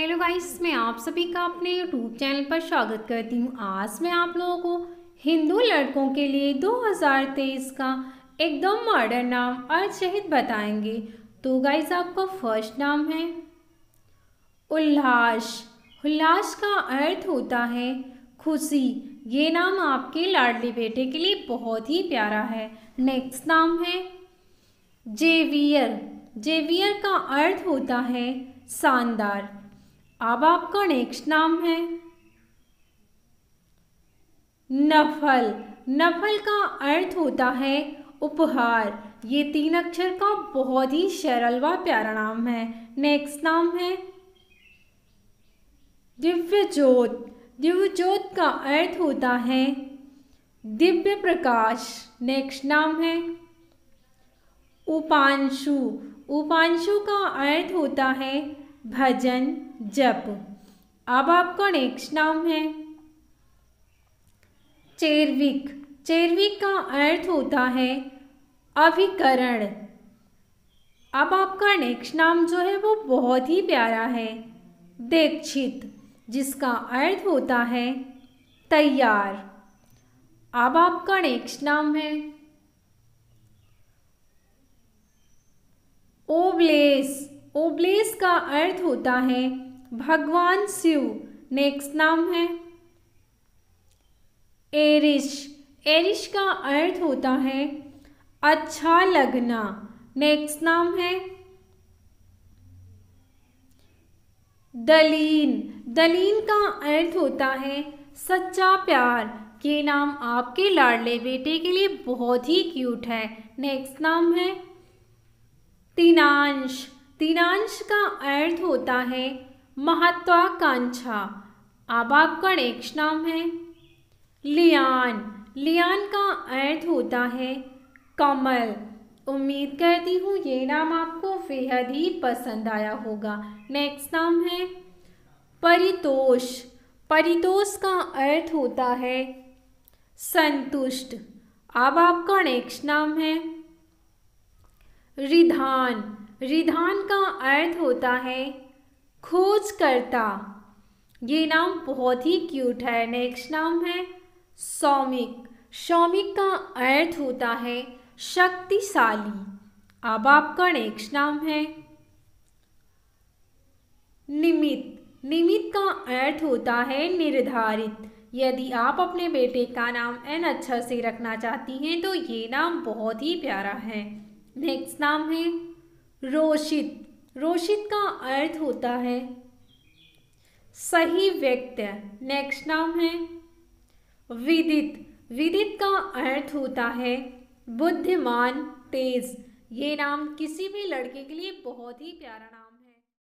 Hello guys मैं आप सभी का अपने यूट्यूब चैनल पर स्वागत करती हूँ। आज मैं आप लोगों को हिंदू लड़कों के लिए 2023 का एकदम मॉडर्न नाम और शहीद बताएँगे। तो गाइस आपका फ़र्स्ट नाम है उल्लास। उल्लास का अर्थ होता है खुशी। ये नाम आपके लाडली बेटे के लिए बहुत ही प्यारा है। नेक्स्ट नाम है जेवियर। जेवियर का अर्थ होता है शानदार। अब आपका नेक्स्ट नाम है। नफल। नफल का अर्थ होता है उपहार। ये तीन अक्षर का बहुत ही सरल व प्यारा नाम है। नेक्स्ट नाम है दिव्य ज्योत दिव्य ज्योत का अर्थ होता है दिव्य प्रकाश। नेक्स्ट नाम है उपांशु। उपांशु का अर्थ होता है भजन, जप। अब आपका नेक्स्ट नाम है? चेरविक। चेरविक का अर्थ होता है अभिकरण। अब आपका नेक्स्ट नाम जो है वो बहुत ही प्यारा है? दीक्षित, जिसका अर्थ होता है तैयार। अब आपका नेक्स्ट नाम है? ओब्लेस ओब्लेस का अर्थ होता है, भगवान शिव नेक्स्ट नाम है। एरिश। एरिश का अर्थ होता है अच्छा लगना नेक्स्ट नाम है। दलीन। दलीन का अर्थ होता है, सच्चा प्यार, ये नाम आपके लाडले बेटे के लिए बहुत ही क्यूट है नेक्स्ट नाम है। तिनांश। तिनांश का अर्थ होता है महत्वाकांक्षा। अब आपका नेक्स्ट नाम है। लियान। लियान का अर्थ होता है कमल। उम्मीद करती हूँ ये नाम आपको बेहद ही पसंद आया होगा। नेक्स्ट नाम है परितोष। परितोष का अर्थ होता है संतुष्ट। अब आपका नेक्स्ट नाम है रिधान। रिधान का अर्थ होता है खोज करता ये नाम बहुत ही क्यूट है। नेक्स्ट नाम है सौमिक। सौमिक का अर्थ होता है शक्तिशाली। अब आपका नेक्स्ट नाम है निमित। निमित का अर्थ होता है निर्धारित। यदि आप अपने बेटे का नाम एन अच्छा से रखना चाहती हैं तो ये नाम बहुत ही प्यारा है। नेक्स्ट नाम है रोशित रोशित का अर्थ होता है, सही व्यक्ति। नेक्स्ट नाम है, विदित। विदित का अर्थ होता है, बुद्धिमान, तेज। ये नाम किसी भी लड़के के लिए बहुत ही प्यारा नाम